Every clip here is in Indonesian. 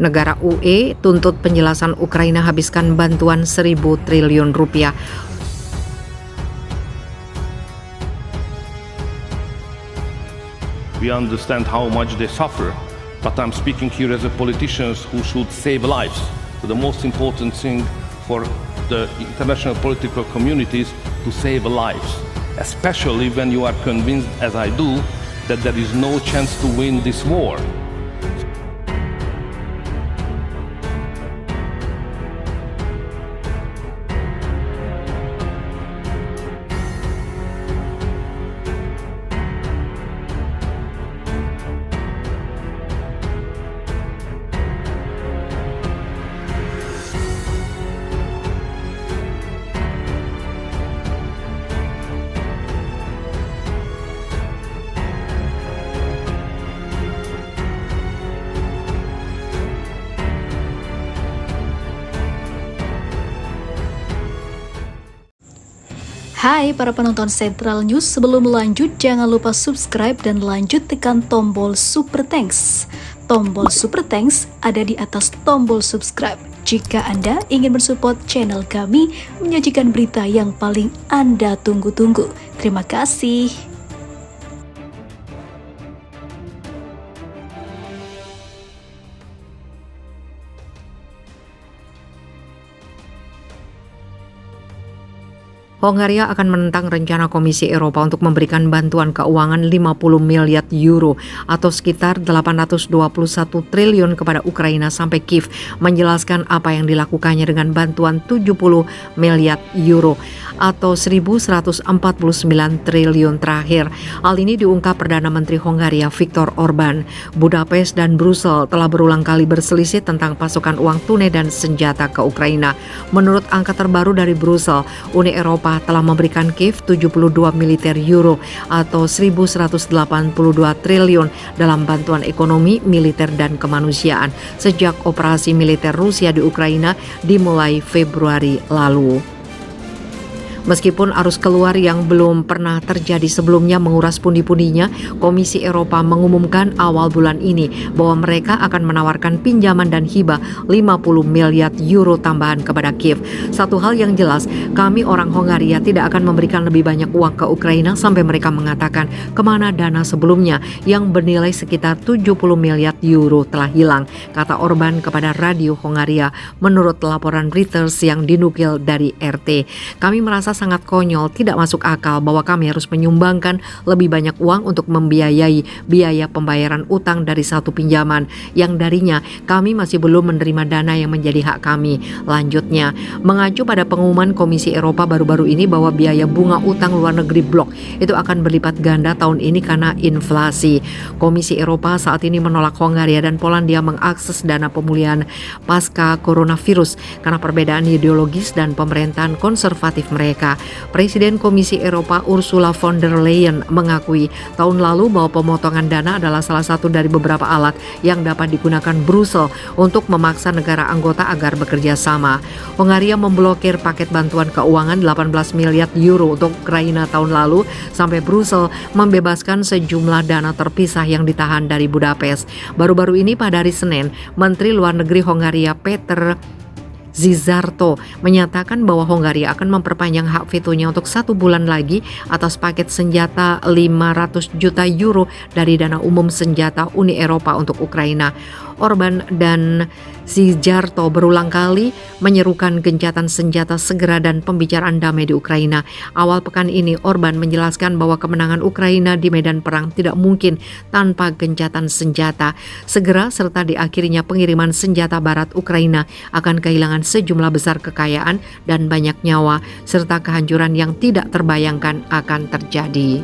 Negara UE tuntut penjelasan Ukraina habiskan bantuan 1000 triliun rupiah. We understand how much they suffer, but I'm speaking here as a politician who should save lives. So the most important thing for the international political communities to save lives, especially when you are convinced, as I do, that there is no chance to win this war. Hai para penonton Central News, sebelum lanjut jangan lupa subscribe dan lanjut tekan tombol Super Thanks. Tombol Super Thanks ada di atas tombol subscribe. Jika Anda ingin mensupport channel kami menyajikan berita yang paling Anda tunggu-tunggu. Terima kasih. Hongaria akan menentang rencana Komisi Eropa untuk memberikan bantuan keuangan 50 miliar euro atau sekitar 821 triliun kepada Ukraina sampai Kiev menjelaskan apa yang dilakukannya dengan bantuan 70 miliar euro atau 1149 triliun terakhir. Hal ini diungkap Perdana Menteri Hongaria Viktor Orban. Budapest dan Brussel telah berulang kali berselisih tentang pasokan uang tunai dan senjata ke Ukraina. Menurut angka terbaru dari Brussel, Uni Eropa Eropa telah memberikan Kiev 72 militer euro atau 1182 triliun dalam bantuan ekonomi, militer, dan kemanusiaan sejak operasi militer Rusia di Ukraina dimulai Februari lalu. Meskipun arus keluar yang belum pernah terjadi sebelumnya menguras pundi-pundinya, Komisi Eropa mengumumkan awal bulan ini bahwa mereka akan menawarkan pinjaman dan hibah 50 miliar euro tambahan kepada Kiev. Satu hal yang jelas, kami orang Hongaria tidak akan memberikan lebih banyak uang ke Ukraina sampai mereka mengatakan ke mana dana sebelumnya yang bernilai sekitar 70 miliar euro telah hilang, kata Orban kepada Radio Hongaria menurut laporan Reuters yang dinukil dari RT. Kami merasa merasa sangat konyol, tidak masuk akal bahwa kami harus menyumbangkan lebih banyak uang untuk membiayai biaya pembayaran utang dari satu pinjaman yang darinya kami masih belum menerima dana yang menjadi hak kami. Lanjutnya, mengacu pada pengumuman Komisi Eropa baru-baru ini bahwa biaya bunga utang luar negeri blok itu akan berlipat ganda tahun ini karena inflasi. Komisi Eropa saat ini menolak Hongaria dan Polandia mengakses dana pemulihan pasca coronavirus karena perbedaan ideologis dan pemerintahan konservatif mereka mereka. Presiden Komisi Eropa Ursula von der Leyen mengakui tahun lalu bahwa pemotongan dana adalah salah satu dari beberapa alat yang dapat digunakan Brussel untuk memaksa negara anggota agar bekerja sama. Hongaria memblokir paket bantuan keuangan 18 miliar euro untuk Ukraina tahun lalu sampai Brussel membebaskan sejumlah dana terpisah yang ditahan dari Budapest. Baru-baru ini pada hari Senin, Menteri Luar Negeri Hongaria Peter Zizarto menyatakan bahwa Hongaria akan memperpanjang hak vetonya untuk satu bulan lagi atas paket senjata 500 juta euro dari dana umum senjata Uni Eropa untuk Ukraina. Orban dan Jarto berulang kali menyerukan gencatan senjata segera dan pembicaraan damai di Ukraina. Awal pekan ini Orban menjelaskan bahwa kemenangan Ukraina di medan perang tidak mungkin tanpa gencatan senjata. Segera serta diakhirinya pengiriman senjata barat Ukraina akan kehilangan sejumlah besar kekayaan dan banyak nyawa serta kehancuran yang tidak terbayangkan akan terjadi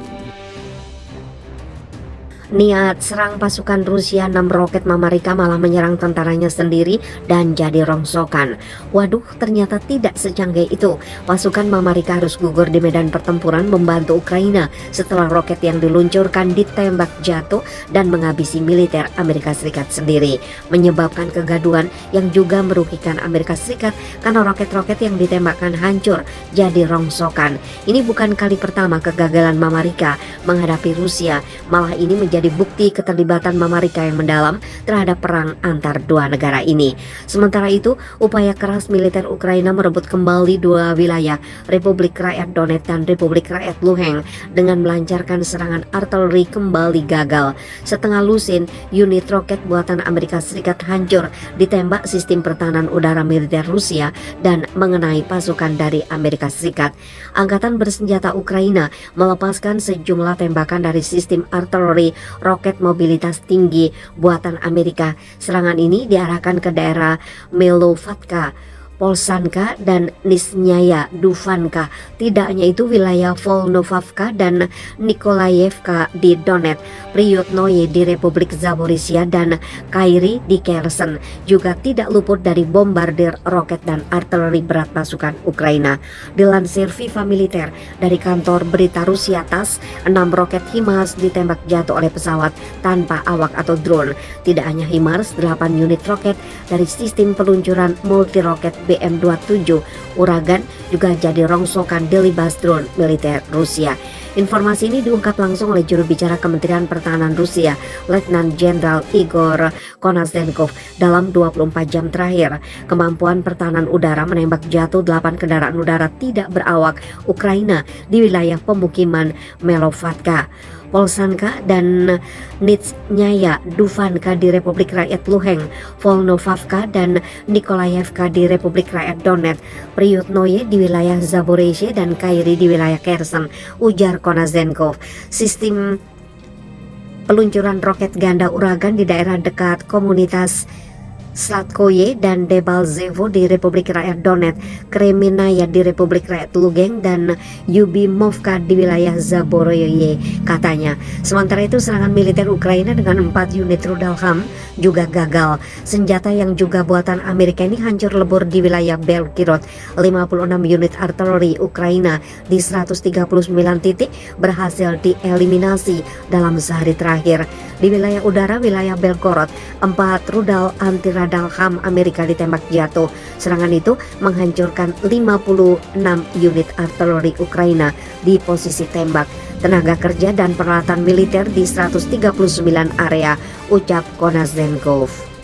niat serang pasukan Rusia 6 roket Mamarika malah menyerang tentaranya sendiri dan jadi rongsokan. Waduh, ternyata tidak secanggih itu. Pasukan Mamarika harus gugur di medan pertempuran membantu Ukraina setelah roket yang diluncurkan ditembak jatuh dan menghabisi militer Amerika Serikat sendiri, menyebabkan kegaduhan yang juga merugikan Amerika Serikat karena roket-roket yang ditembakkan hancur jadi rongsokan. Ini bukan kali pertama kegagalan Mamarika menghadapi Rusia, malah ini menjadi menjadi bukti keterlibatan Amerika yang mendalam terhadap perang antar dua negara ini. Sementara itu, upaya keras militer Ukraina merebut kembali dua wilayah, Republik Rakyat Donetsk dan Republik Rakyat Luhansk dengan melancarkan serangan artileri kembali gagal. Setengah lusin, unit roket buatan Amerika Serikat hancur ditembak sistem pertahanan udara militer Rusia dan mengenai pasukan dari Amerika Serikat. Angkatan bersenjata Ukraina melepaskan sejumlah tembakan dari sistem artileri roket mobilitas tinggi buatan Amerika. Serangan ini diarahkan ke daerah Melovatka Polsanka dan Nisnyaya Dufanka. Tidak hanya itu wilayah Volnovavka dan Nikolaevka di Donetsk, Priyotnoye di Republik Zaporizhia dan Kairi di Kherson juga tidak luput dari bombardir roket dan artileri berat pasukan Ukraina. Dilansir Viva Militer dari kantor berita Rusia TASS, enam roket HIMARS ditembak jatuh oleh pesawat tanpa awak atau drone. Tidak hanya HIMARS, 8 unit roket dari sistem peluncuran multi roket BM-27 Uragan juga jadi rongsokan Delibas drone militer Rusia. Informasi ini diungkap langsung oleh juru bicara Kementerian Pertahanan Rusia, Letnan Jenderal Igor Konazenkov dalam 24 jam terakhir. Kemampuan pertahanan udara menembak jatuh 8 kendaraan udara tidak berawak Ukraina di wilayah pemukiman Melovatka. Polsanka dan Nitsnyaya Dufanka di Republik Rakyat Luhansk, Volnovavka dan Nikolaevka di Republik Rakyat Donetsk, Priyutnoye di wilayah Zaporizhia dan Kairi di wilayah Kherson, ujar Konazenkov. Sistem peluncuran roket ganda uragan di daerah dekat komunitas Slatkoye dan Debalzevo di Republik Rakyat Donetsk, Kreminaya di Republik Rakyat Lugansk dan Yubimovka di wilayah Zaboroye katanya. Sementara itu serangan militer Ukraina dengan 4 unit rudal HAM juga gagal. Senjata yang juga buatan Amerika ini hancur lebur di wilayah Belgorod. 56 unit artileri Ukraina di 139 titik berhasil dieliminasi dalam sehari terakhir. Di wilayah udara wilayah Belgorod, 4 rudal anti radar HAM Amerika ditembak jatuh. Serangan itu menghancurkan 56 unit artileri Ukraina di posisi tembak, tenaga kerja dan peralatan militer di 139 area, ucap Konazenkov.